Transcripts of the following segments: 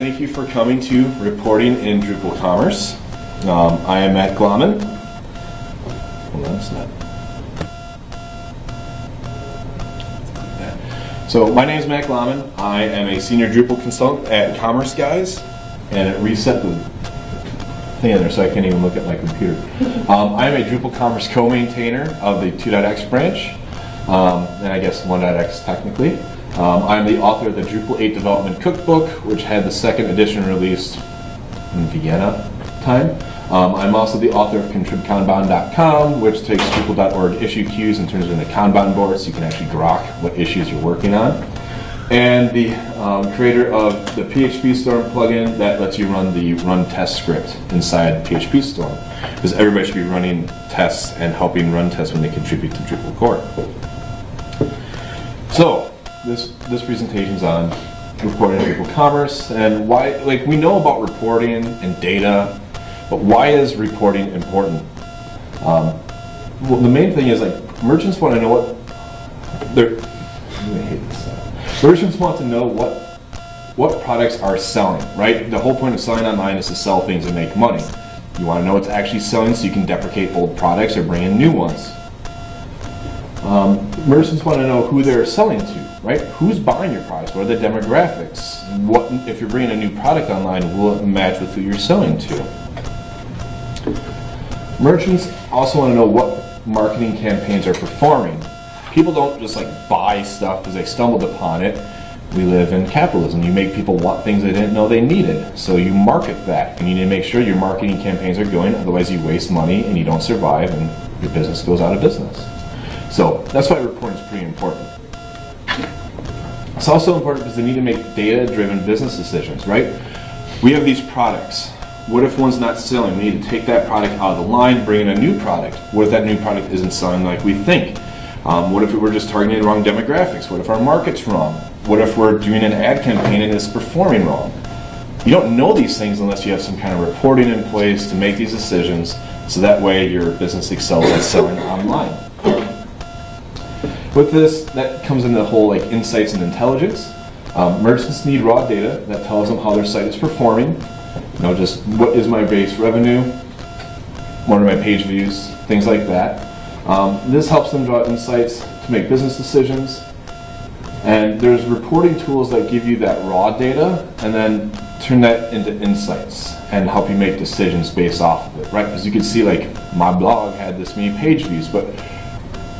Thank you for coming to Reporting in Drupal Commerce. Um, I am Matt Glaman. Hold on, it's not. So my name is Matt Glaman. I am a senior Drupal consultant at Commerce Guys, and it reset the thing in there, so I can't even look at my computer. Um, I am a Drupal Commerce co-maintainer of the 2.x branch, um, and I guess 1.x technically. Um, I'm the author of the Drupal 8 Development Cookbook, which had the second edition released in Vienna time. Um, I'm also the author of contribkanban.com, which takes Drupal.org issue queues and turns it into Kanban boards so you can actually grok what issues you're working on. And the um, creator of the PHP Storm plugin that lets you run the run test script inside PHP Storm. Because everybody should be running tests and helping run tests when they contribute to Drupal core. So, this this presentation's on reporting in Drupal commerce and why like we know about reporting and data, but why is reporting important? Um, well, the main thing is like merchants want to know what they're. I hate this. Merchants want to know what what products are selling, right? The whole point of selling online is to sell things and make money. You want to know what's actually selling so you can deprecate old products or bring in new ones. Um, merchants want to know who they're selling to, right? Who's buying your products? What are the demographics? What if you're bringing a new product online? Will it match with who you're selling to? Merchants also want to know what marketing campaigns are performing. People don't just like buy stuff because they stumbled upon it. We live in capitalism. You make people want things they didn't know they needed. So you market that. And you need to make sure your marketing campaigns are going, otherwise you waste money and you don't survive and your business goes out of business. So that's why reporting is pretty important. It's also important because they need to make data-driven business decisions, right? We have these products. What if one's not selling? We need to take that product out of the line, bring in a new product. What if that new product isn't selling like we think? Um, what if we're just targeting the wrong demographics? What if our market's wrong? What if we're doing an ad campaign and it's performing wrong? You don't know these things unless you have some kind of reporting in place to make these decisions so that way your business excels at selling online. With this, that comes into the whole like insights and intelligence. Um, merchants need raw data that tells them how their site is performing. You know, just what is my base revenue, what are my page views, things like that. Um, this helps them draw insights to make business decisions. And there's reporting tools that give you that raw data and then turn that into insights and help you make decisions based off of it, right? Because you can see like my blog had this many page views, but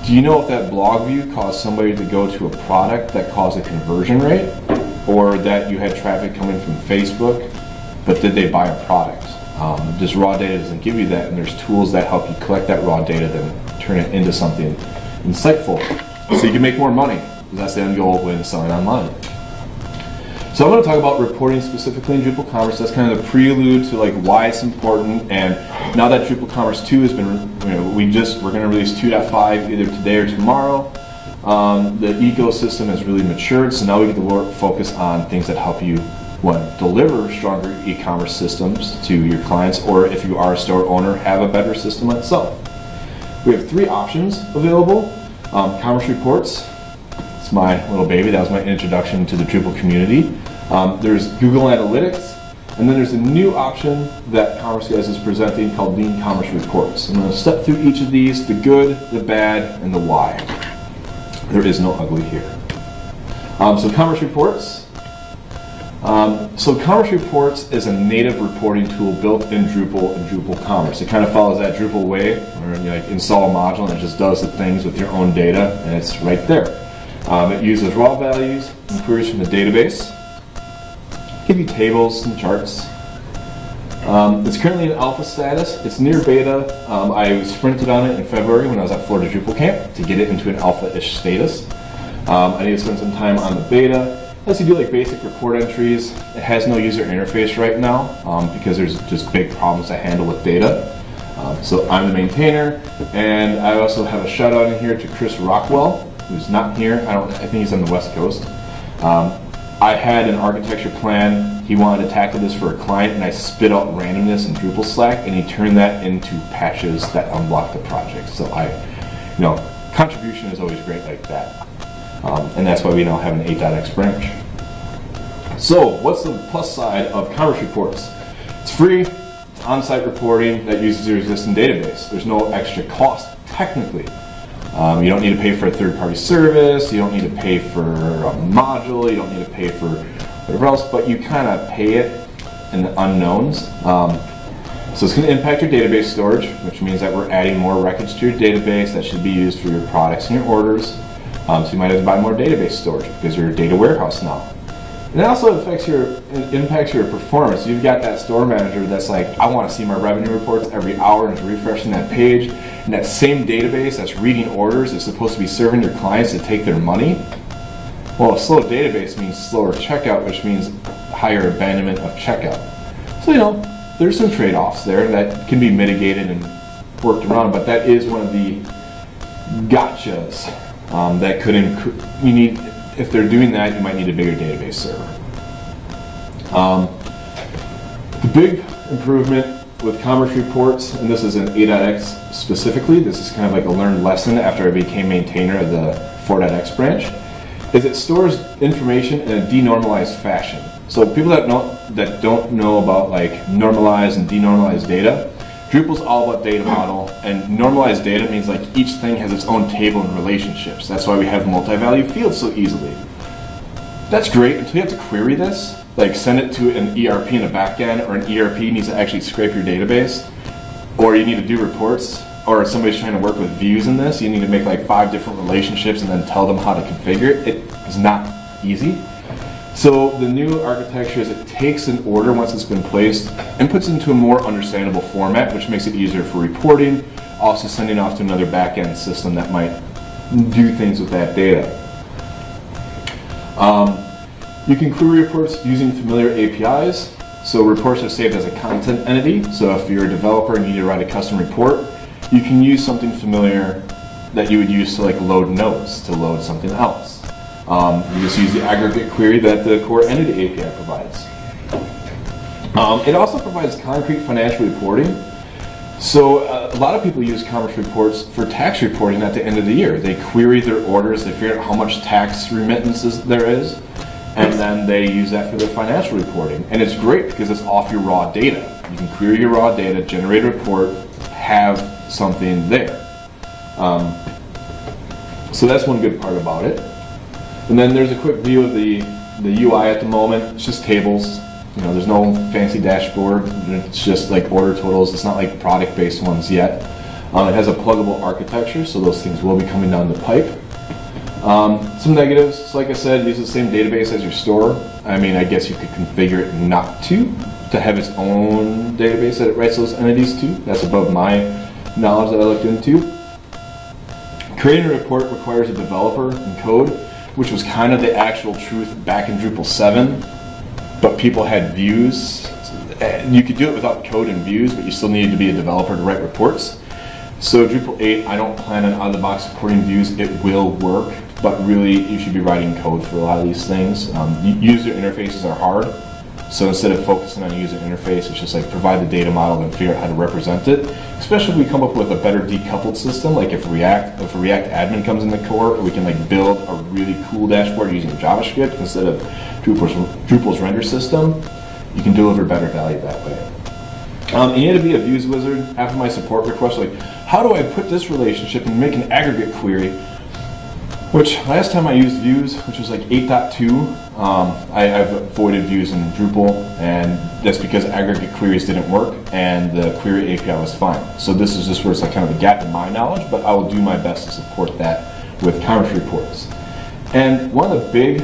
do you know if that blog view caused somebody to go to a product that caused a conversion rate? Or that you had traffic coming from Facebook, but did they buy a product? Um, just raw data doesn't give you that, and there's tools that help you collect that raw data, then turn it into something insightful. So you can make more money. That's the end goal when selling online. So I'm going to talk about reporting specifically in Drupal Commerce. That's kind of the prelude to like why it's important. And now that Drupal Commerce 2 has been, you know, we just we're going to release 2.5 either today or tomorrow. Um, the ecosystem has really matured, so now we get to work focus on things that help you what deliver stronger e-commerce systems to your clients, or if you are a store owner, have a better system itself. We have three options available. Um, commerce reports, it's my little baby. That was my introduction to the Drupal community. Um, there's Google Analytics, and then there's a new option that Commerce Guys is presenting called Lean Commerce Reports. I'm going to step through each of these, the good, the bad, and the why. There is no ugly here. Um, so Commerce Reports. Um, so Commerce Reports is a native reporting tool built in Drupal and Drupal Commerce. It kind of follows that Drupal way, where you like install a module and it just does the things with your own data, and it's right there. Um, it uses raw values and queries from the database. Give you tables and charts. Um, it's currently in alpha status. It's near beta. Um, I sprinted on it in February when I was at Florida Drupal Camp to get it into an alpha-ish status. Um, I need to spend some time on the beta. As you do like basic report entries, it has no user interface right now um, because there's just big problems to handle with data. Um, so I'm the maintainer, and I also have a shout out in here to Chris Rockwell, who's not here. I don't. I think he's on the West Coast. Um, I had an architecture plan. He wanted to tackle this for a client, and I spit out randomness in Drupal Slack, and he turned that into patches that unblock the project. So I, you know, contribution is always great like that, um, and that's why we now have an 8.x branch. So, what's the plus side of Commerce Reports? It's free, it's on-site reporting that uses your existing database. There's no extra cost, technically. Um, you don't need to pay for a third-party service, you don't need to pay for a module, you don't need to pay for whatever else, but you kind of pay it in the unknowns. Um, so it's going to impact your database storage, which means that we're adding more records to your database that should be used for your products and your orders. Um, so you might have to buy more database storage because you're a data warehouse now. And it also affects your impacts your performance. You've got that store manager that's like, I want to see my revenue reports every hour and is refreshing that page. And that same database that's reading orders is supposed to be serving your clients to take their money. Well, a slow database means slower checkout, which means higher abandonment of checkout. So you know, there's some trade-offs there that can be mitigated and worked around, but that is one of the gotchas um, that could you need if they're doing that, you might need a bigger database server. Um, the big improvement with Commerce Reports, and this is in 8.x specifically, this is kind of like a learned lesson after I became maintainer of the 4.x branch, is it stores information in a denormalized fashion. So people that don't, that don't know about like normalized and denormalized data, Drupal's all about data model, and normalized data means like each thing has its own table and relationships. That's why we have multi-value fields so easily. That's great until you have to query this, like send it to an ERP in the backend, or an ERP needs to actually scrape your database, or you need to do reports, or somebody's trying to work with views in this. You need to make like five different relationships and then tell them how to configure it. It is not easy. So the new architecture is it takes an order once it's been placed and puts it into a more understandable format, which makes it easier for reporting, also sending off to another backend system that might do things with that data. Um, you can query reports using familiar APIs. So reports are saved as a content entity. So if you're a developer and you need to write a custom report, you can use something familiar that you would use to like load nodes to load something else. Um, you just use the aggregate query that the core entity API provides. Um, it also provides concrete financial reporting. So uh, a lot of people use commerce reports for tax reporting at the end of the year. They query their orders, they figure out how much tax remittances there is, and then they use that for their financial reporting. And it's great because it's off your raw data. You can query your raw data, generate a report, have something there. Um, so that's one good part about it. And then there's a quick view of the, the UI at the moment. It's just tables. You know, there's no fancy dashboard. It's just like order totals. It's not like product-based ones yet. Um, it has a pluggable architecture, so those things will be coming down the pipe. Um, some negatives, like I said, use the same database as your store. I mean, I guess you could configure it not to, to have its own database that it writes those entities to. That's above my knowledge that I looked into. Creating a report requires a developer and code which was kind of the actual truth back in Drupal 7, but people had views. You could do it without code and views, but you still needed to be a developer to write reports. So Drupal 8, I don't plan on out-of-the-box supporting views. It will work, but really you should be writing code for a lot of these things. Um, user interfaces are hard, so instead of focusing on user interface, it's just like provide the data model and figure out how to represent it. Especially if we come up with a better decoupled system, like if React, if React admin comes in the core, we can like build a really cool dashboard using JavaScript instead of Drupal's, Drupal's render system. You can deliver better value that way. Um, you had to be a views wizard. Half of my support requests like, how do I put this relationship and make an aggregate query which last time I used views, which was like 8.2, um, I, have avoided views in Drupal, and that's because aggregate queries didn't work, and the query API was fine. So this is just where it's like kind of a gap in my knowledge, but I will do my best to support that with commerce reports. And one of the big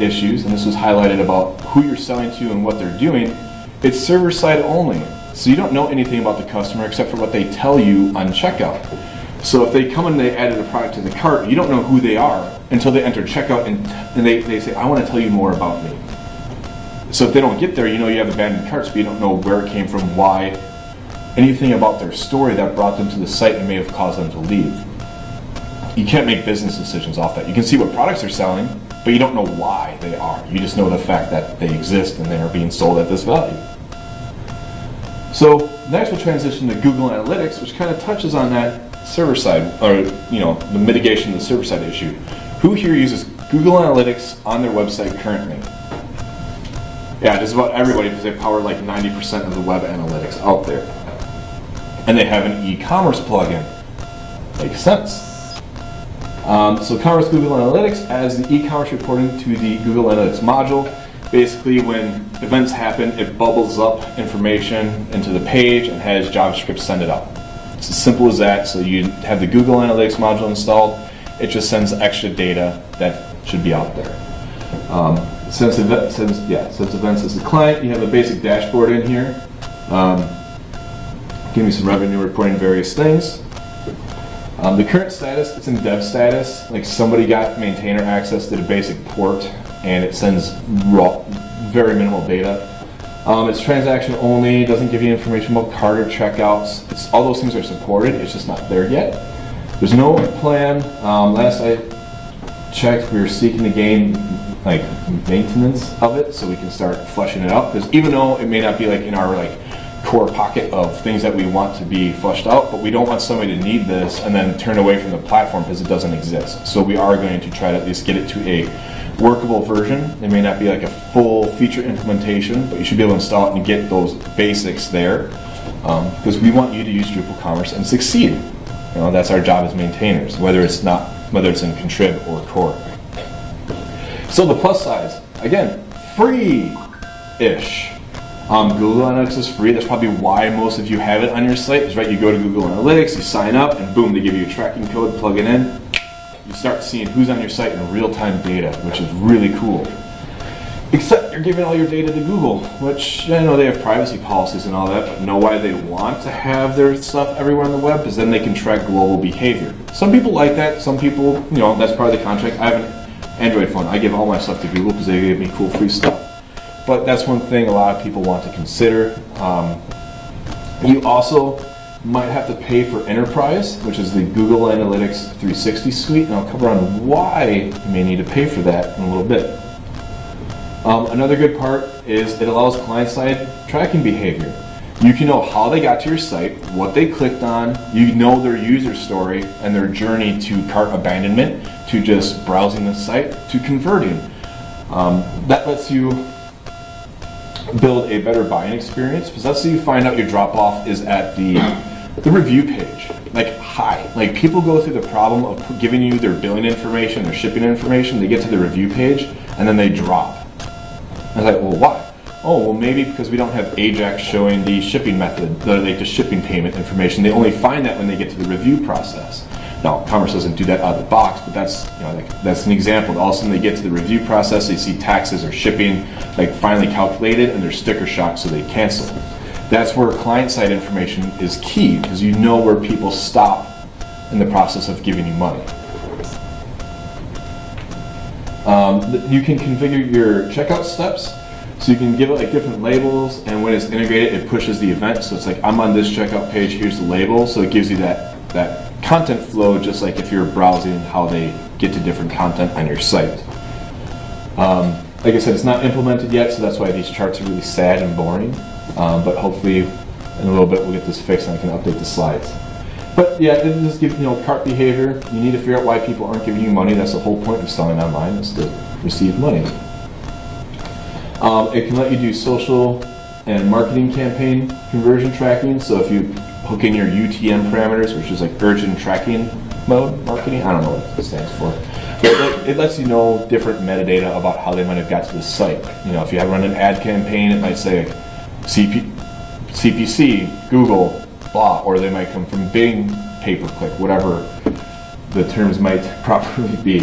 issues, and this was highlighted about who you're selling to and what they're doing, it's server side only. So you don't know anything about the customer except for what they tell you on checkout. So if they come and they added a product to the cart, you don't know who they are until they enter checkout and, and they, they say, I want to tell you more about me. So if they don't get there, you know you have abandoned carts, but you don't know where it came from, why, anything about their story that brought them to the site and may have caused them to leave. You can't make business decisions off that. You can see what products they're selling, but you don't know why they are. You just know the fact that they exist and they are being sold at this value. So next we'll transition to Google Analytics, which kind of touches on that server side, or you know, the mitigation of the server side issue. Who here uses Google Analytics on their website currently? Yeah, just about everybody because they power like 90% of the web analytics out there. And they have an e-commerce plugin. Makes sense. Um, so Commerce Google Analytics adds the e-commerce reporting to the Google Analytics module. Basically, when events happen, it bubbles up information into the page and has JavaScript send it out. It's as simple as that. So you have the Google Analytics module installed. It just sends extra data that should be out there. Um, since, event, since, yeah, since events is the client, you have a basic dashboard in here. Um, give me some revenue reporting various things. Um, the current status, it's in dev status. Like somebody got maintainer access to the basic port and it sends raw, very minimal data. Um, it's transaction only, doesn't give you information about card or checkouts. It's, all those things are supported, it's just not there yet. There's no plan. Um, last I checked, we were seeking to gain like maintenance of it so we can start fleshing it out. Because even though it may not be like in our like core pocket of things that we want to be flushed out, but we don't want somebody to need this and then turn away from the platform because it doesn't exist. So we are going to try to at least get it to a workable version. It may not be like a full feature implementation, but you should be able to install it and get those basics there because um, we want you to use Drupal Commerce and succeed. You know, that's our job as maintainers, whether it's not whether it's in contrib or core. So the plus size, again, free-ish. Um, Google Analytics is free. That's probably why most of you have it on your site. Is right, you go to Google Analytics, you sign up, and boom, they give you a tracking code, plug it in. You start seeing who's on your site in real-time data, which is really cool. Except you're giving all your data to Google, which I know they have privacy policies and all that, but know why they want to have their stuff everywhere on the web because then they can track global behavior. Some people like that. Some people, you know, that's part of the contract. I have an Android phone. I give all my stuff to Google because they give me cool free stuff. But that's one thing a lot of people want to consider. Um, you also might have to pay for Enterprise, which is the Google Analytics 360 suite, and I'll cover on why you may need to pay for that in a little bit. Um, another good part is it allows client-side tracking behavior. You can know how they got to your site, what they clicked on, you know their user story and their journey to cart abandonment, to just browsing the site, to converting. Um, that lets you build a better buying experience because that's how you find out your drop off is at the the review page. Like hi, like people go through the problem of giving you their billing information, their shipping information. They get to the review page and then they drop. I was like, well, why? Oh, well, maybe because we don't have Ajax showing the shipping method, the, like the shipping payment information. They only find that when they get to the review process. Now, Commerce doesn't do that out of the box, but that's you know like, that's an example. All of a sudden, they get to the review process, they see taxes or shipping like finally calculated, and they're sticker shock, so they cancel. That's where client-side information is key because you know where people stop in the process of giving you money. Um, you can configure your checkout steps. So you can give it like different labels, and when it's integrated, it pushes the event. So it's like I'm on this checkout page. Here's the label. So it gives you that that content flow, just like if you're browsing how they get to different content on your site. Um, like I said, it's not implemented yet, so that's why these charts are really sad and boring. Um, but hopefully, in a little bit, we'll get this fixed and I can update the slides. But yeah, it just gives you know cart behavior. You need to figure out why people aren't giving you money. That's the whole point of selling online is to receive money. Um, it can let you do social and marketing campaign conversion tracking. So if you hook in your UTM parameters, which is like urgent tracking mode marketing. I don't know what it stands for. But it lets you know different metadata about how they might have got to the site. You know, if you have run an ad campaign, it might say CP, CPC, Google, blah, or they might come from Bing, pay per click, whatever the terms might properly be.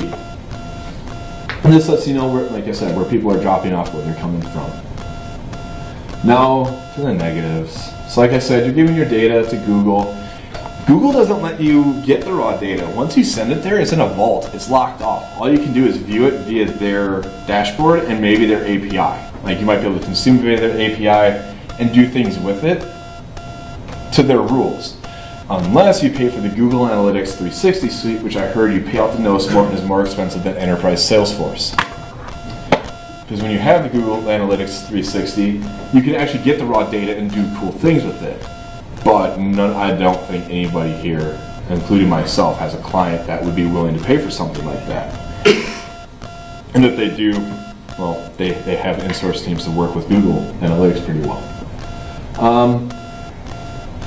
And this lets you know where, like I said, where people are dropping off, where they're coming from. Now to the negatives. So like I said, you're giving your data to Google. Google doesn't let you get the raw data. Once you send it there, it's in a vault. It's locked off. All you can do is view it via their dashboard and maybe their API. Like you might be able to consume via their API and do things with it to their rules. Unless you pay for the Google Analytics 360 suite, which I heard you pay out the nose for and is more expensive than Enterprise Salesforce. Because when you have the Google Analytics 360, you can actually get the raw data and do cool things with it. But none, I don't think anybody here, including myself, has a client that would be willing to pay for something like that. and if they do, well, they, they have in-source teams to work with Google Analytics pretty well. Um,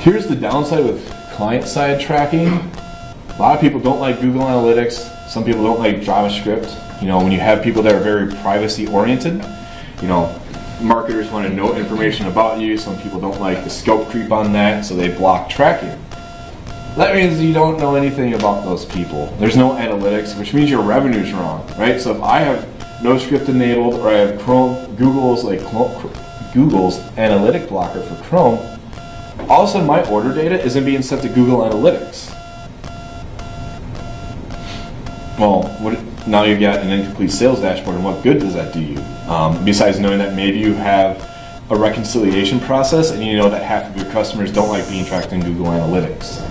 here's the downside with client-side tracking. A lot of people don't like Google Analytics. Some people don't like JavaScript. You know, when you have people that are very privacy-oriented, you know, marketers want to know information about you. Some people don't like the scope creep on that, so they block tracking. That means you don't know anything about those people. There's no analytics, which means your revenue's wrong, right? So if I have no script enabled or I have Chrome, Google's like Google's analytic blocker for Chrome, all of a sudden my order data isn't being sent to Google Analytics. Well, what, now you've got an incomplete sales dashboard, and what good does that do you? Um, besides knowing that maybe you have a reconciliation process and you know that half of your customers don't like being tracked in Google Analytics.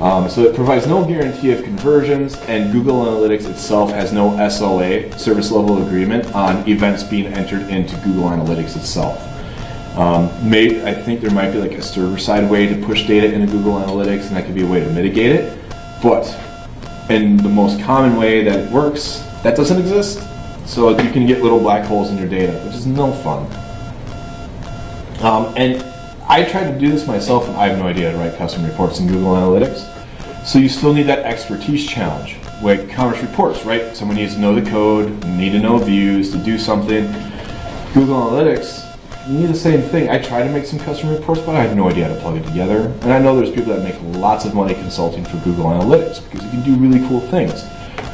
Um, so it provides no guarantee of conversions, and Google Analytics itself has no SLA, service level agreement, on events being entered into Google Analytics itself. Um, may, I think there might be like a server side way to push data into Google Analytics, and that could be a way to mitigate it. But in the most common way that it works, that doesn't exist. So you can get little black holes in your data, which is no fun. Um, and I tried to do this myself, and I have no idea how to write custom reports in Google Analytics. So you still need that expertise challenge with commerce reports, right? Someone needs to know the code, need to know views to do something. Google Analytics, you need the same thing. I tried to make some custom reports, but I have no idea how to plug it together. And I know there's people that make lots of money consulting for Google Analytics because you can do really cool things.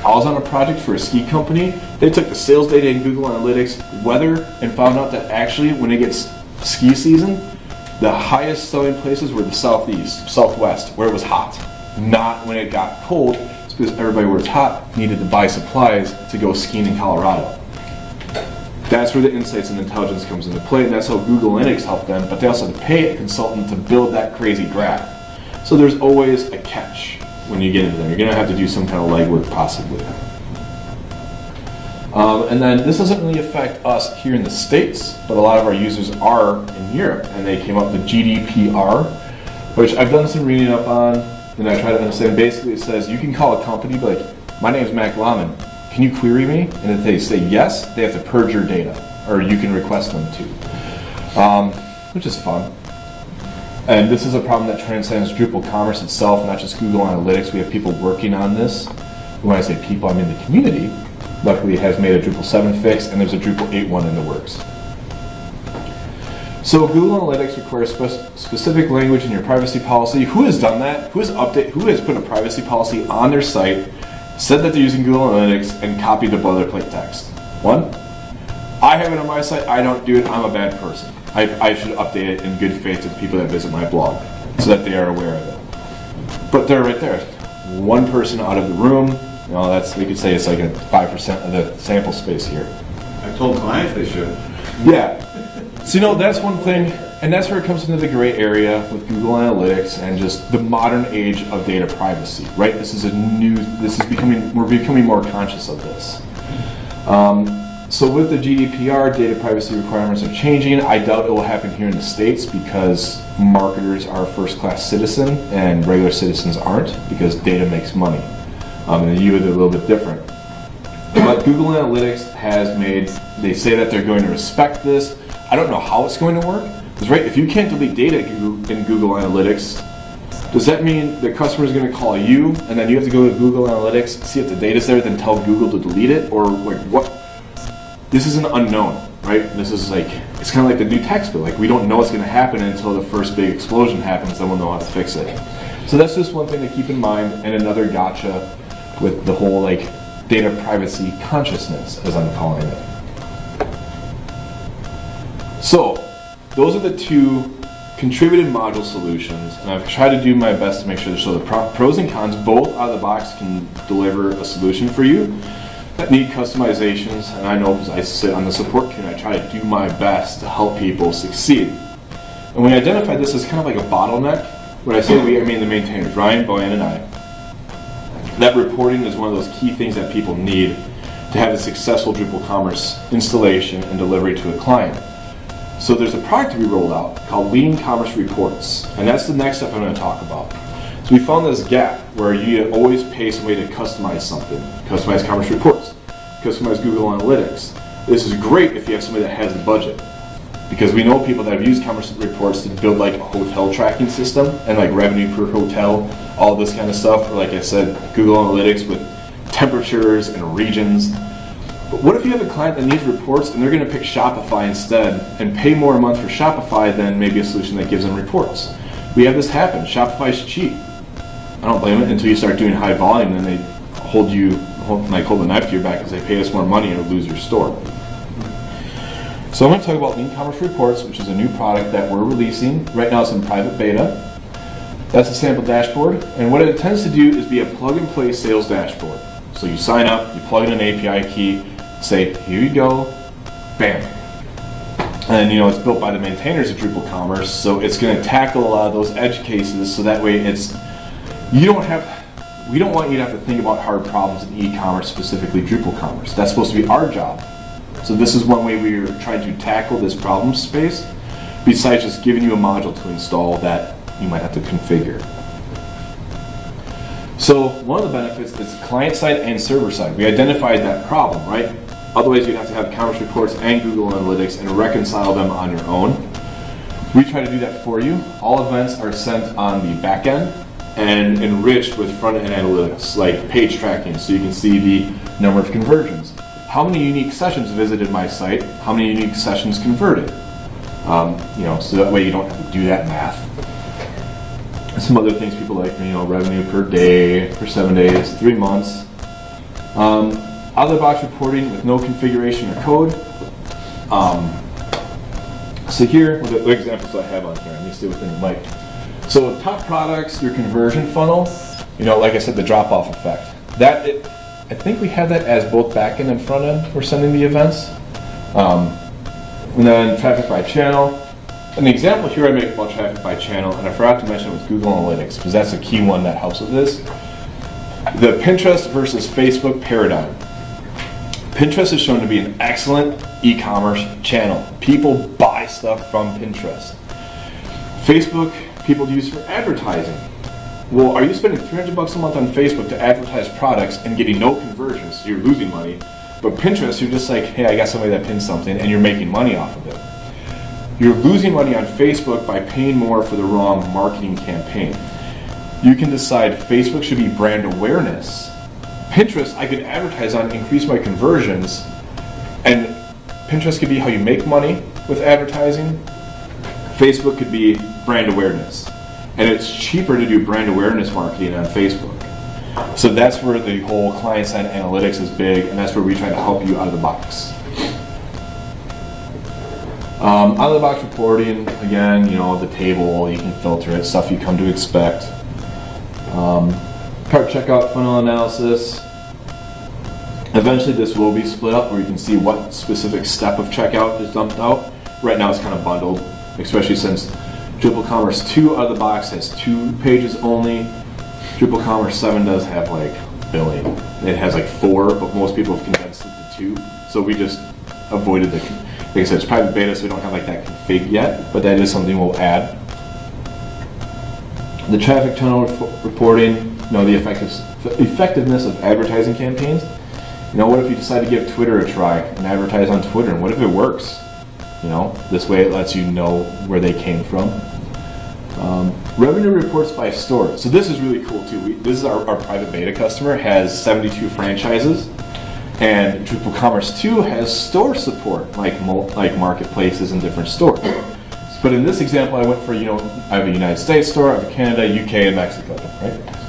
I was on a project for a ski company. They took the sales data in Google Analytics, weather, and found out that actually when it gets ski season, the highest selling places were the southeast, southwest, where it was hot. Not when it got cold, it's because everybody where it's hot needed to buy supplies to go skiing in Colorado. That's where the insights and intelligence comes into play, and that's how Google Analytics helped them, but they also had to pay a consultant to build that crazy graph. So there's always a catch when you get into them. You're gonna have to do some kind of legwork possibly. Um, and then this doesn't really affect us here in the States, but a lot of our users are in Europe, and they came up with GDPR, which I've done some reading up on, and I try to understand. Basically, it says you can call a company, like, my name is Matt Glaman, can you query me? And if they say yes, they have to purge your data, or you can request them to, um, which is fun. And this is a problem that transcends Drupal commerce itself, not just Google Analytics. We have people working on this. When I say people, I mean the community luckily it has made a Drupal 7 fix, and there's a Drupal 8.1 in the works. So Google Analytics requires spe specific language in your privacy policy. Who has done that? Who has update? Who has put a privacy policy on their site, said that they're using Google Analytics, and copied the boilerplate text? One. I have it on my site. I don't do it. I'm a bad person. I, I should update it in good faith to the people that visit my blog, so that they are aware of it. But they're right there. One person out of the room, you know, that's we could say it's like a five percent of the sample space here. I've told clients they should. Yeah. So you know that's one thing, and that's where it comes into the gray area with Google Analytics and just the modern age of data privacy. Right. This is a new. This is becoming. We're becoming more conscious of this. Um, so with the GDPR, data privacy requirements are changing. I doubt it will happen here in the States because marketers are first-class citizen and regular citizens aren't because data makes money. Um, in the U, they're a little bit different. But Google Analytics has made, they say that they're going to respect this. I don't know how it's going to work. Because, right, if you can't delete data in Google Analytics, does that mean the customer is going to call you and then you have to go to Google Analytics, see if the data's there, then tell Google to delete it? Or, like, what? This is an unknown, right? This is like, it's kind of like the new tax bill. Like, we don't know what's going to happen until the first big explosion happens, then we'll know how to fix it. So that's just one thing to keep in mind, and another gotcha with the whole like data privacy consciousness, as I'm calling it. So, those are the two contributed module solutions, and I've tried to do my best to make sure so the pros and cons both out of the box can deliver a solution for you that need customizations. And I know because I sit on the support team, I try to do my best to help people succeed. And we identified this as kind of like a bottleneck. When I say we, I mean the maintainers, Ryan, Bojan, and I that reporting is one of those key things that people need to have a successful Drupal Commerce installation and delivery to a client. So there's a product to be rolled out called Lean Commerce Reports, and that's the next step I'm going to talk about. So we found this gap where you always pay somebody to customize something, customize commerce reports, customize Google Analytics. This is great if you have somebody that has the budget. Because we know people that have used commerce reports to build like a hotel tracking system and like revenue per hotel, all this kind of stuff. Or like I said, Google Analytics with temperatures and regions. But what if you have a client that needs reports and they're going to pick Shopify instead and pay more a month for Shopify than maybe a solution that gives them reports? We have this happen. Shopify's cheap. I don't blame it until you start doing high volume and they hold you, hold, like hold a knife to your back and say, pay us more money or lose your store. So I'm going to talk about Lean Commerce Reports, which is a new product that we're releasing. Right now it's in private beta. That's a sample dashboard. And what it tends to do is be a plug and play sales dashboard. So you sign up, you plug in an API key, say, here you go, bam. And you know, it's built by the maintainers of Drupal Commerce, so it's going to tackle a lot of those edge cases so that way it's, you don't have, we don't want you to have to think about hard problems in e-commerce, specifically Drupal Commerce. That's supposed to be our job. So this is one way we are trying to tackle this problem space, besides just giving you a module to install that you might have to configure. So one of the benefits is client side and server side. We identified that problem, right? Otherwise, you'd have to have commerce reports and Google Analytics and reconcile them on your own. We try to do that for you. All events are sent on the back end and enriched with front end analytics like page tracking so you can see the number of conversions how many unique sessions visited my site, how many unique sessions converted. Um, you know, so that way you don't have to do that math. Some other things people like, you know, revenue per day, for seven days, three months. Um, the box reporting with no configuration or code. Um, so here, the, the examples I have on here, let me stay within the mic. So top products, your conversion funnel, you know, like I said, the drop-off effect. That it, I think we have that as both back end and front end. We're sending the events. Um, and then traffic by channel. An example here I make about traffic by channel, and I forgot to mention with Google Analytics, because that's a key one that helps with this. The Pinterest versus Facebook paradigm. Pinterest is shown to be an excellent e-commerce channel. People buy stuff from Pinterest. Facebook, people use for advertising well, are you spending 300 bucks a month on Facebook to advertise products and getting no conversions, so you're losing money? But Pinterest, you're just like, hey, I got somebody that pins something, and you're making money off of it. You're losing money on Facebook by paying more for the wrong marketing campaign. You can decide Facebook should be brand awareness. Pinterest, I could advertise on, increase my conversions, and Pinterest could be how you make money with advertising. Facebook could be brand awareness and it's cheaper to do brand awareness marketing on Facebook. So that's where the whole client side analytics is big, and that's where we try to help you out of the box. Um, out of the box reporting, again, you know, the table, you can filter it, stuff you come to expect. Um, cart checkout funnel analysis. Eventually, this will be split up where you can see what specific step of checkout is dumped out. Right now, it's kind of bundled, especially since Drupal Commerce 2 out of the box has two pages only. Drupal Commerce 7 does have like billing. It has like four, but most people have condensed it to two. So we just avoided the, like I said, it's private beta, so we don't have like that config yet, but that is something we'll add. The traffic tunnel reporting, you know, the effectiveness of advertising campaigns. You know, what if you decide to give Twitter a try and advertise on Twitter, and what if it works? You know, this way it lets you know where they came from. Um, revenue reports by store. So this is really cool too. We, this is our, our private beta customer has 72 franchises, and Drupal Commerce 2 has store support like like marketplaces and different stores. But in this example, I went for you know I have a United States store, I have a Canada, UK, and Mexico, right?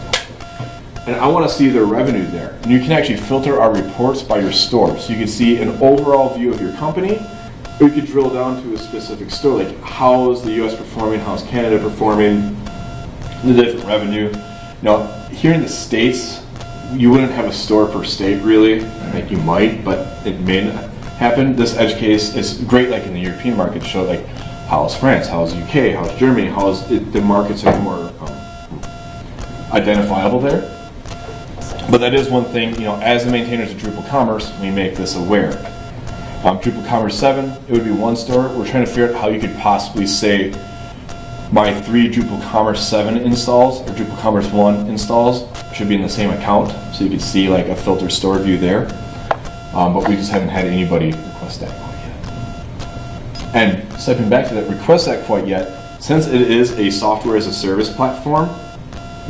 And I want to see their revenue there. And you can actually filter our reports by your store, so you can see an overall view of your company or you could drill down to a specific store, like how is the U.S. performing, how's Canada performing, the different revenue. Now, here in the states, you wouldn't have a store per state really. I think you might, but it may not happen. This edge case is great, like in the European market, show like how's France, how's UK, how's Germany, how's it, the markets are more um, identifiable there. But that is one thing, you know, as the maintainers of Drupal Commerce, we make this aware. Um, Drupal Commerce 7, it would be one store. We're trying to figure out how you could possibly say my three Drupal Commerce 7 installs or Drupal Commerce 1 installs should be in the same account so you could see like a filter store view there. Um, but we just haven't had anybody request that quite yet. And stepping back to that request that quite yet, since it is a software as a service platform,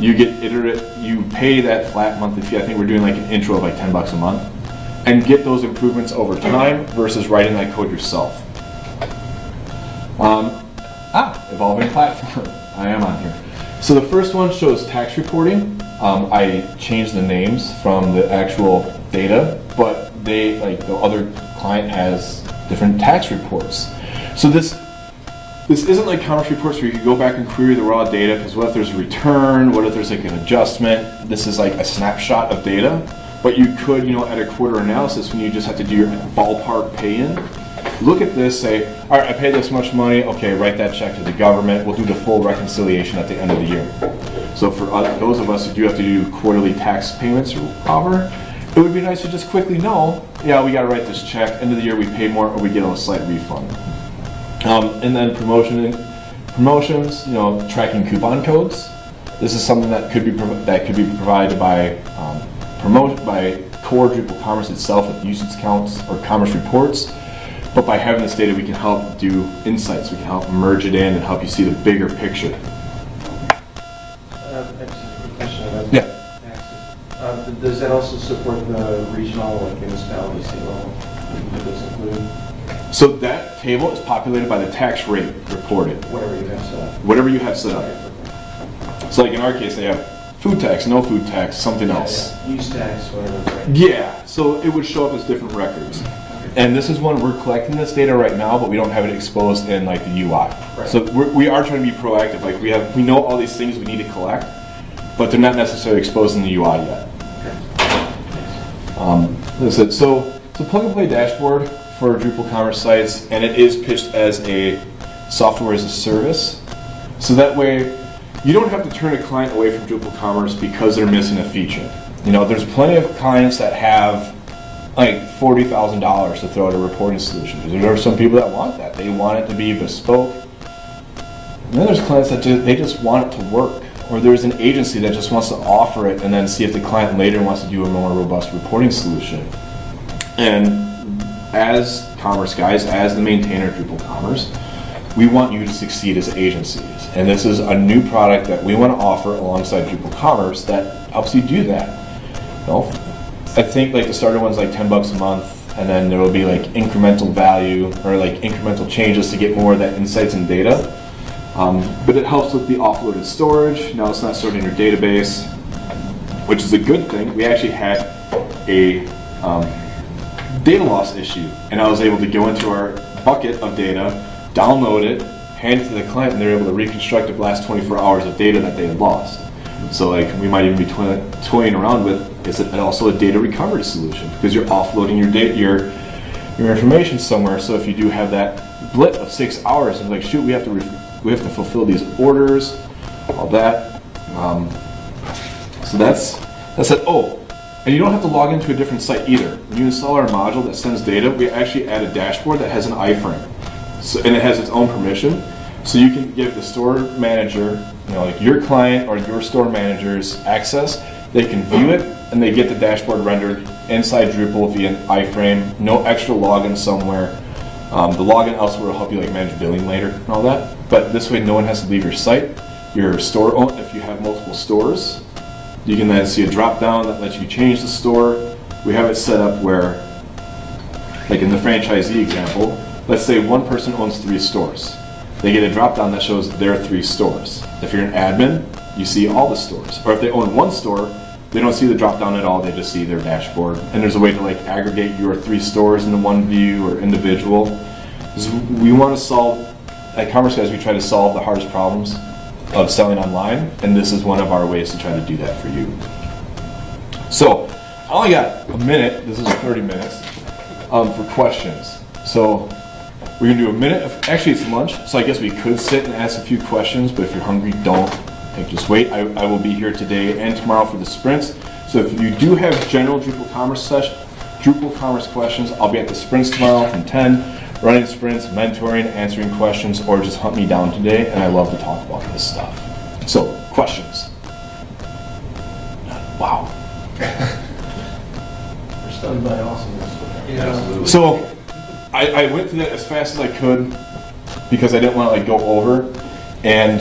you get iterate, you pay that flat monthly fee. I think we're doing like an intro of like 10 bucks a month and get those improvements over time versus writing that code yourself. Um, ah, evolving platform. I am on here. So the first one shows tax reporting. Um, I changed the names from the actual data, but they, like the other client has different tax reports. So this this isn't like commerce reports where you can go back and query the raw data because what if there's a return, what if there's like an adjustment? This is like a snapshot of data, but you could, you know, at a quarter analysis when you just have to do your ballpark pay-in, look at this, say, all right, I paid this much money, okay, write that check to the government, we'll do the full reconciliation at the end of the year. So for those of us who do have to do quarterly tax payments or however, it would be nice to just quickly know, yeah, we gotta write this check, end of the year we pay more or we get a slight refund. Um, and then promotion, promotions, you know, tracking coupon codes. This is something that could be that could be provided by um, promote by core Drupal Commerce itself with usage counts or commerce reports. But by having this data, we can help do insights. We can help merge it in and help you see the bigger picture. Uh, Yeah. Uh, Does that also support the regional, like municipality, state level? Is this included? So that table is populated by the tax rate reported, Whatever you have set up. whatever you have set up. So like in our case, they have food tax, no food tax, something else. yeah. Use tax, whatever. right. Yeah, so it would show up as different records. And this is one we're collecting this data right now, but we don't have it exposed in like the UI. Right. So we're, we are trying to be proactive. Like we have, we know all these things we need to collect, but they're not necessarily exposed in the UI yet. Um, like I said, so it's a plug and play dashboard for Drupal commerce sites, and it is pitched as a software as a service. So that way, you don't have to turn a client away from Drupal commerce because they're missing a feature. You know, there's plenty of clients that have like forty thousand dollars to throw at a reporting solution. There are some people that want that. They want it to be bespoke. And then there's clients that ju- they just want it to work. Or there's an agency that just wants to offer it and then see if the client later wants to do a more robust reporting solution. And as commerce guys, as the maintainer of Drupal Commerce, we want you to succeed as agencies. And this is a new product that we want to offer alongside Drupal Commerce that helps you do that. Well, I think like the starter one's like 10 bucks a month, and then there will be like incremental value or like incremental changes to get more of that insights and data. Um, but it helps with the offloaded storage. Now it's not stored in your database, which is a good thing. We actually had a um, data loss issue, and I was able to go into our bucket of data, download it, hand it to the client, and they're able to reconstruct the last 24 hours of data that they had lost. So like we might even be toy- toying around with is it also a data recovery solution because you're offloading your data your your information somewhere. So if you do have that blip of six hours and like shoot, we have to we have to fulfill these orders, all that. Um, so that's that's it. Oh, and you don't have to log into a different site either. When you install our module that sends data, we actually add a dashboard that has an iframe, so, and it has its own permission. So you can give the store manager, you know, like your client or your store managers access. They can view it and they get the dashboard rendered inside Drupal via an iframe. No extra login somewhere. Um, the login elsewhere will help you like manage billing later and all that. But this way, no one has to leave your site. Your store, own- if you have multiple stores, you can then see a drop down that lets you change the store. We have it set up where, like in the franchisee example, let's say one person owns three stores. They get a drop down that shows their three stores. If you're an admin, you see all the stores. Or if they own one store, they don't see the drop down at all, they just see their dashboard. And there's a way to like aggregate your three stores into one view or individual. we want to solve, at Commerce Guys, we try to solve the hardest problems of selling online, and this is one of our ways to try to do that for you. So, I only got a minute, this is 30 minutes, um, for questions. So, we're gonna do a minute of, actually it's lunch, so I guess we could sit and ask a few questions, but if you're hungry, don't. Like, just wait, I, I will be here today and tomorrow for the sprints. So if you do have general Drupal Commerce Drupal Commerce questions, I'll be at the sprints tomorrow from 10, running sprints, mentoring, answering questions, or just hunt me down today, and I love to talk about this stuff. So, questions? Wow. We're stunned by awesomeness. Yeah. Absolutely. So, I I, I went through that as fast as I could because I didn't want to like go over. And